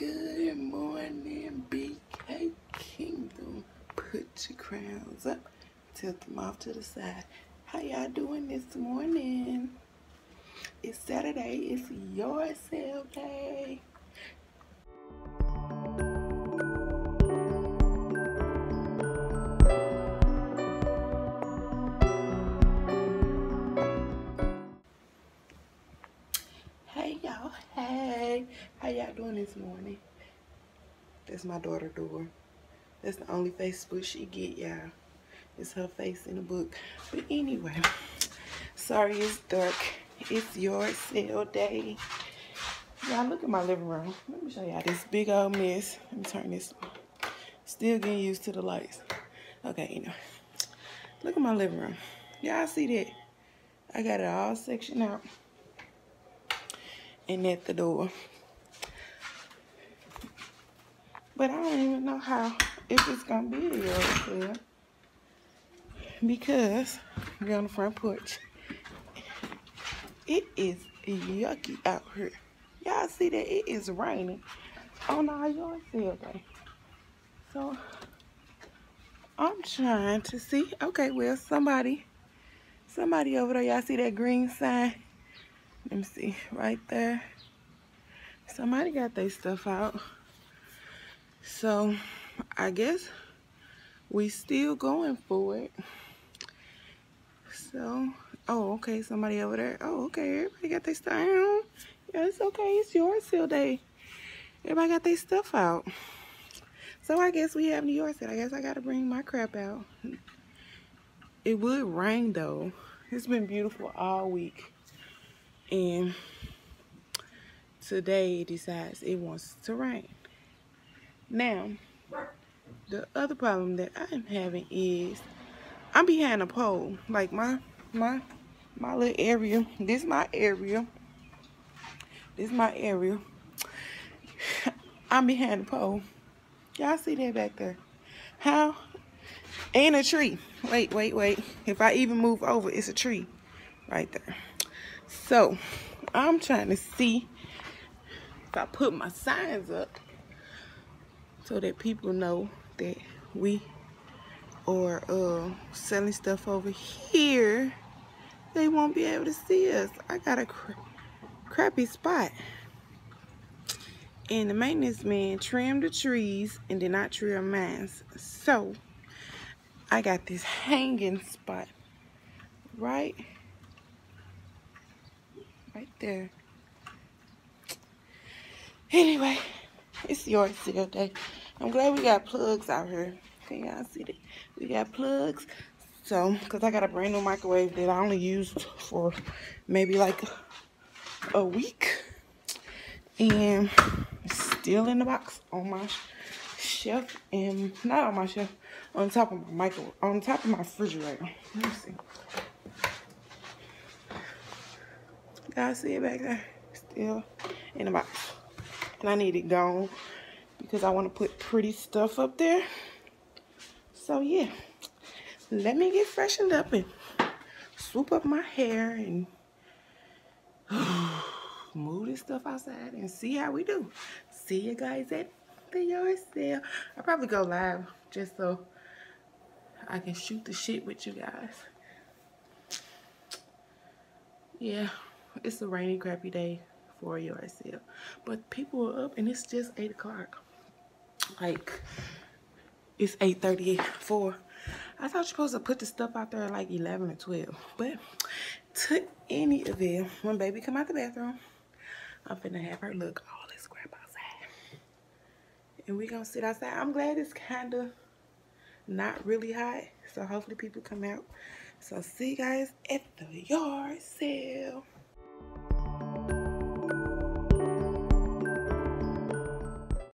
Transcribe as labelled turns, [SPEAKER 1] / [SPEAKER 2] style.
[SPEAKER 1] Good morning, BK Kingdom. Put your crowns up, tilt them off to the side. How y'all doing this morning? It's Saturday, it's your sale day. How y'all doing this morning? That's my daughter door. That's the only Facebook she get, y'all. It's her face in the book. But anyway, sorry it's dark. It's your sale day. Y'all look at my living room. Let me show y'all this big old mess. Let me turn this. Still getting used to the lights. Okay, you know. Look at my living room. Y'all see that? I got it all sectioned out and at the door. But I don't even know how, if it's gonna be a yard sale. Because we're on the front porch. It is yucky out here. Y'all see that it is raining on our yard sale day. So I'm trying to see. Okay, well somebody, somebody over there, y'all see that green sign? Let me see, right there. Somebody got their stuff out. So, I guess we still going for it. So, oh, okay, somebody over there. Oh, okay, everybody got their stuff out. Yeah, it's okay, it's your sale day. Everybody got their stuff out. So, I guess we have New York sale. I guess I got to bring my crap out. It would rain, though. It's been beautiful all week and today it decides it wants to rain. Now, the other problem that I'm having is I'm behind a pole. Like my my my little area. This my area. This my area. I'm behind the pole. Y'all see that back there? How? Ain't a tree. Wait, wait, wait. If I even move over, it's a tree right there. So, I'm trying to see if I put my signs up so that people know that we are uh, selling stuff over here. They won't be able to see us. I got a cra crappy spot. And the maintenance man trimmed the trees and did not trim mine. So, I got this hanging spot right right there. Anyway, it's your sale day. I'm glad we got plugs out here. Can y'all see that? We got plugs. So, because I got a brand new microwave that I only used for maybe like a week. And still in the box on my shelf. And not on my shelf, on top of my microwave, on top of my refrigerator. Let me see. Y'all see it back there? Still in the box. And I need it gone because I want to put pretty stuff up there. So yeah, let me get freshened up and swoop up my hair and move this stuff outside and see how we do. See you guys at the yard sale. I'll probably go live just so I can shoot the shit with you guys. Yeah it's a rainy, crappy day for a yard sale. But people are up and it's just 8 o'clock. Like, it's 8.34. I thought you're supposed to put the stuff out there like 11 or 12. But to any event, when baby come out the bathroom, I'm finna have her look all this crap outside. And we gonna sit outside. I'm glad it's kind of not really hot. So hopefully people come out. So see you guys at the yard sale.